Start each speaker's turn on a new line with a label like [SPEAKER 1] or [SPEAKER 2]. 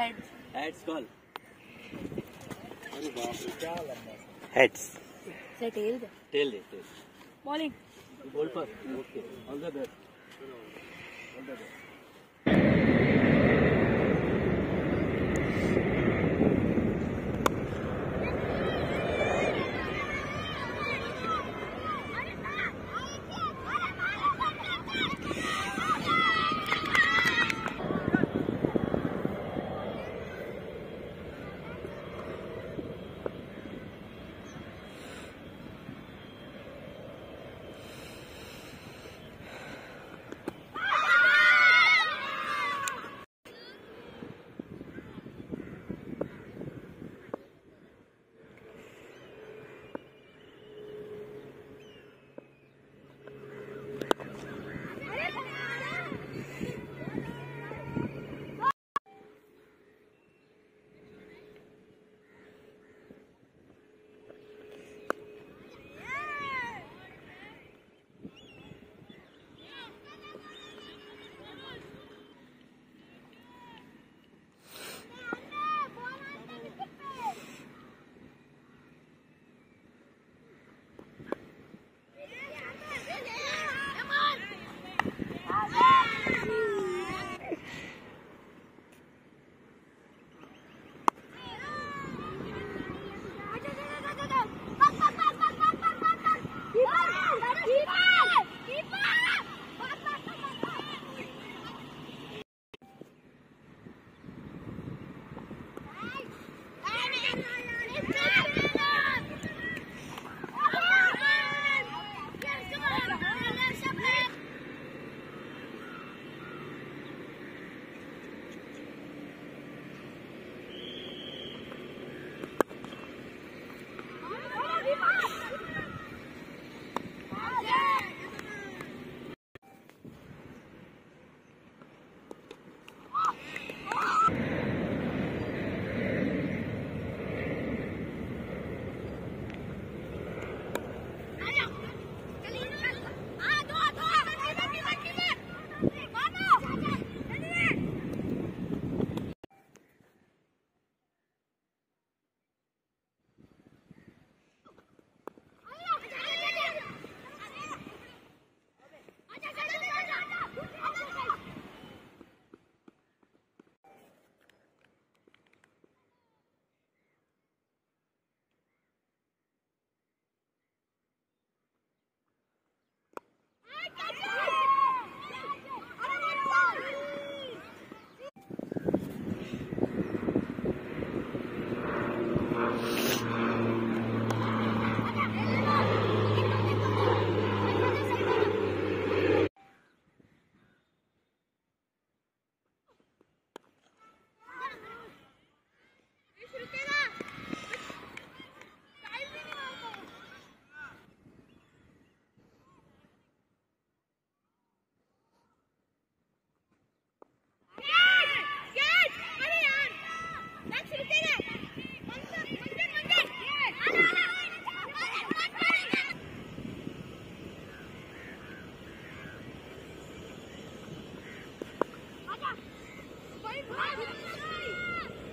[SPEAKER 1] Heads.
[SPEAKER 2] Heads call.
[SPEAKER 3] Heads.
[SPEAKER 1] Say tails.
[SPEAKER 2] Tail it. Tail.
[SPEAKER 1] Bowling.
[SPEAKER 2] Hold first. Okay. All the best. All the best. Bye bye.